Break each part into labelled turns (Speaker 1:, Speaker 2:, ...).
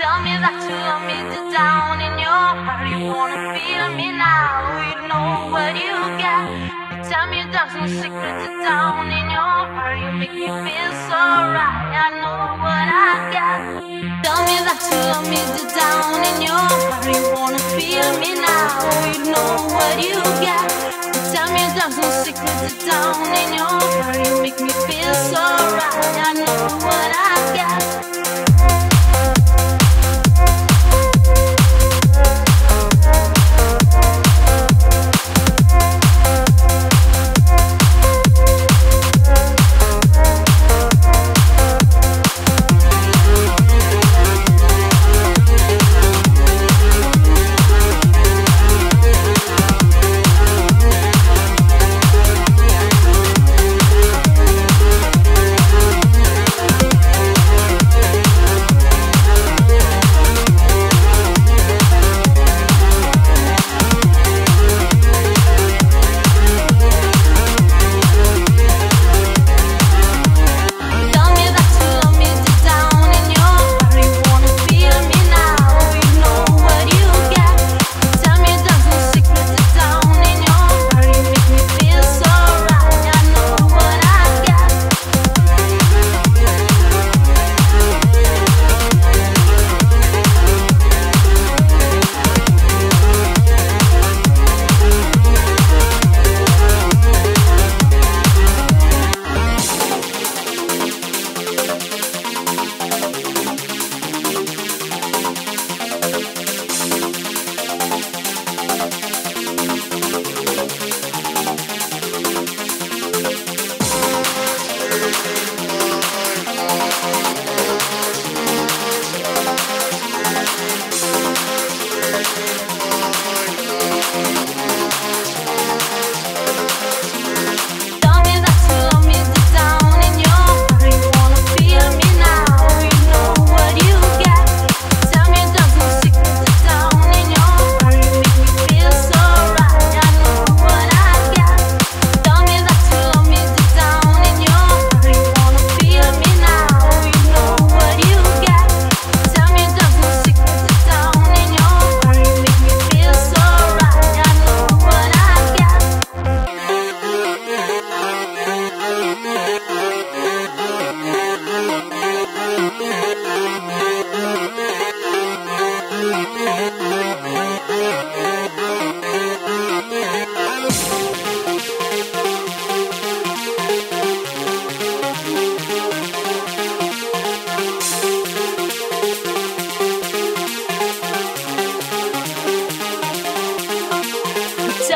Speaker 1: Tell me that you love me deep down in your heart. You wanna feel me now. You know what you got. You tell me there's no secret deep down in your heart. You make me feel so right. I know what I got. Tell me that you love me deep down in your heart. You wanna feel me now. You know what you got. You tell me there's no secret deep down in your heart. You make me feel so right. I know what I got.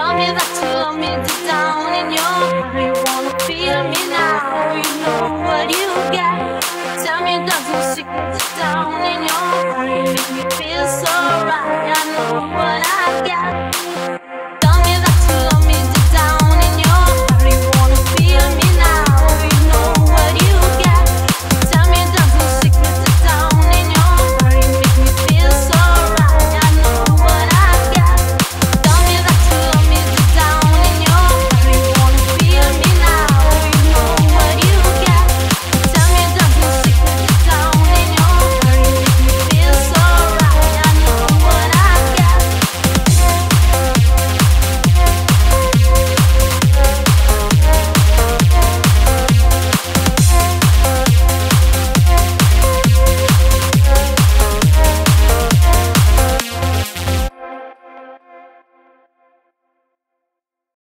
Speaker 1: Tell me that you love me deep down in your heart. You wanna feel me now, you know what you. Tell me that you deep down in your heart. Make me feel